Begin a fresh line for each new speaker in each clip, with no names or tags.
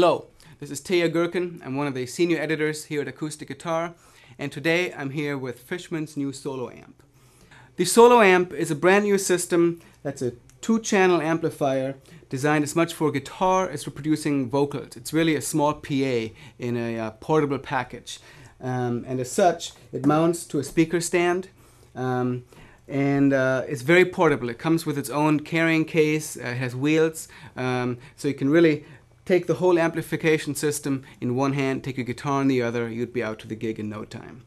Hello, this is Teja Gerken. I'm one of the senior editors here at Acoustic Guitar, and today I'm here with Fishman's new SoloAmp. The SoloAmp is a brand new system that's a two-channel amplifier designed as much for guitar as for producing vocals. It's really a small PA in a uh, portable package. Um, and as such, it mounts to a speaker stand. Um, and uh, it's very portable. It comes with its own carrying case, uh, it has wheels, um, so you can really take the whole amplification system in one hand, take your guitar in the other, you'd be out to the gig in no time.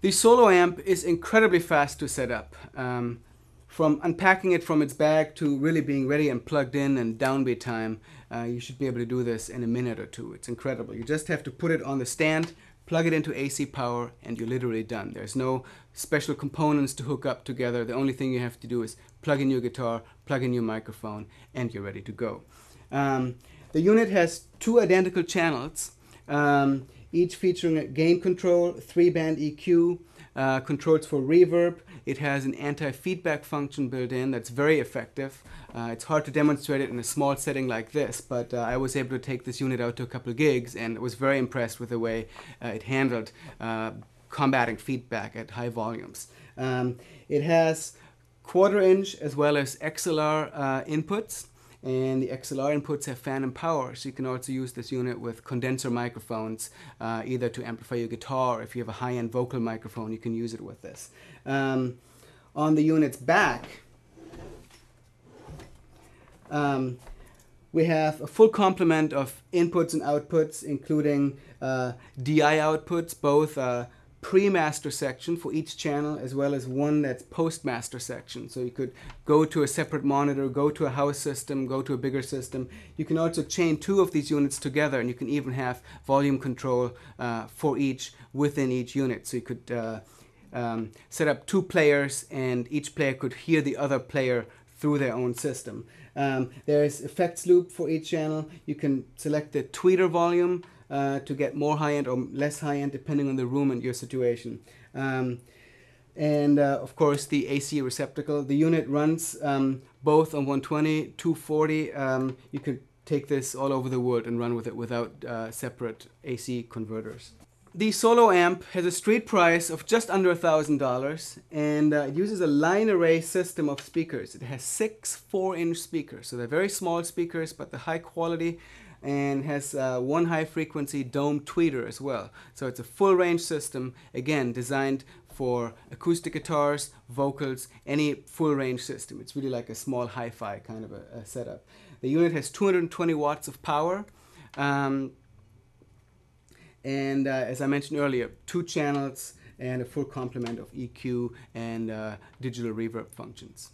The SoloAmp is incredibly fast to set up. Um, from unpacking it from its bag to really being ready and plugged in and downbeat time, uh, you should be able to do this in a minute or two. It's incredible. You just have to put it on the stand, plug it into AC power, and you're literally done. There's no special components to hook up together. The only thing you have to do is plug in your guitar, plug in your microphone, and you're ready to go. Um, the unit has two identical channels, um, each featuring a gain control, three band EQ, uh, controls for reverb. It has an anti-feedback function built in that's very effective. Uh, it's hard to demonstrate it in a small setting like this, but uh, I was able to take this unit out to a couple gigs and was very impressed with the way uh, it handled uh, combating feedback at high volumes. Um, it has quarter inch as well as XLR uh, inputs and the XLR inputs have phantom power so you can also use this unit with condenser microphones uh, either to amplify your guitar if you have a high-end vocal microphone you can use it with this. Um, on the unit's back um, we have a full complement of inputs and outputs including uh, DI outputs both uh, pre-master section for each channel as well as one that's post-master section. So you could go to a separate monitor, go to a house system, go to a bigger system. You can also chain two of these units together and you can even have volume control uh, for each within each unit. So you could uh, um, set up two players and each player could hear the other player through their own system. Um, there's effects loop for each channel. You can select the tweeter volume uh, to get more high end or less high end depending on the room and your situation. Um, and uh, of course the AC receptacle. The unit runs um, both on 120, 240. Um, you could take this all over the world and run with it without uh, separate AC converters. The SoloAmp has a street price of just under a thousand dollars and uh, it uses a line array system of speakers. It has six 4 inch speakers, so they're very small speakers but the high quality and has uh, one high frequency dome tweeter as well. So it's a full range system, again designed for acoustic guitars, vocals, any full range system. It's really like a small hi-fi kind of a, a setup. The unit has 220 watts of power. Um, and uh, as I mentioned earlier, two channels and a full complement of EQ and uh, digital reverb functions.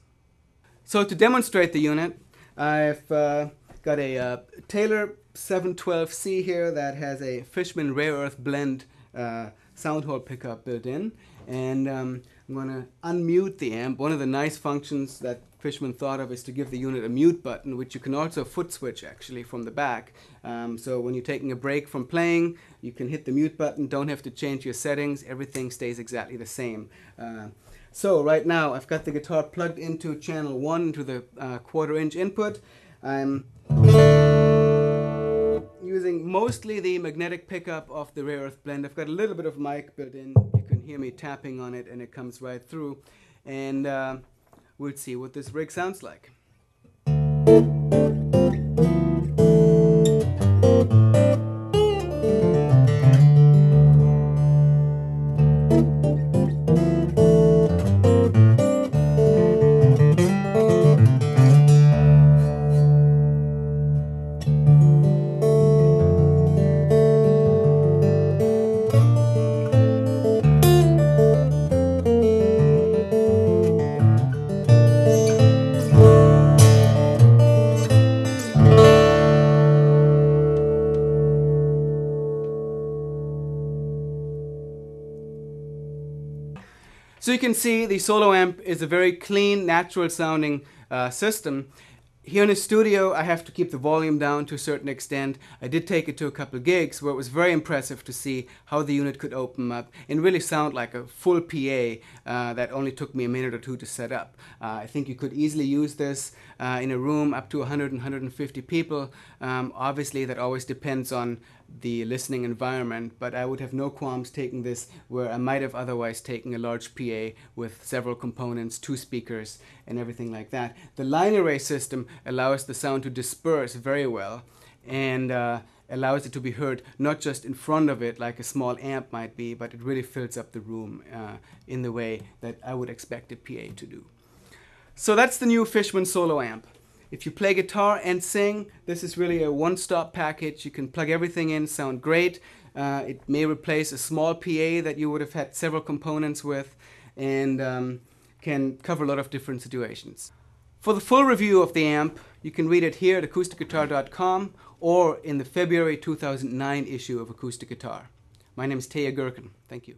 So to demonstrate the unit, I've uh, got a uh, Taylor 712C here that has a Fishman Rare Earth Blend uh, sound hole pickup built in. And um, I'm going to unmute the amp. One of the nice functions that Fishman thought of is to give the unit a mute button, which you can also foot switch actually from the back. Um, so when you're taking a break from playing, you can hit the mute button, don't have to change your settings, everything stays exactly the same. Uh, so right now I've got the guitar plugged into channel 1 into the uh, quarter inch input. I'm using mostly the magnetic pickup of the Rare Earth Blend. I've got a little bit of mic built in. You can hear me tapping on it and it comes right through. And uh, we'll see what this rig sounds like. So you can see the SoloAmp is a very clean, natural sounding uh, system. here in the studio, I have to keep the volume down to a certain extent. I did take it to a couple gigs where it was very impressive to see how the unit could open up and really sound like a full PA uh, that only took me a minute or two to set up. Uh, I think you could easily use this uh, in a room up to 100 and 150 people. Um, obviously, that always depends on the listening environment, but I would have no qualms taking this where I might have otherwise taken a large PA with several components, two speakers, and everything like that. The line array system allows the sound to disperse very well and uh, allows it to be heard not just in front of it like a small amp might be, but it really fills up the room uh, in the way that I would expect a PA to do. So that's the new Fishman SoloAmp. If you play guitar and sing, this is really a one-stop package. You can plug everything in, sound great. Uh, it may replace a small PA that you would have had several components with and um, can cover a lot of different situations. For the full review of the amp, you can read it here at acousticguitar.com or in the February 2009 issue of Acoustic Guitar. My name is Teja Gerken. Thank you.